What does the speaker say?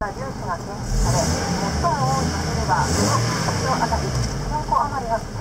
粒子が検出され最も多い場所ではその1キロあたり1万個余りが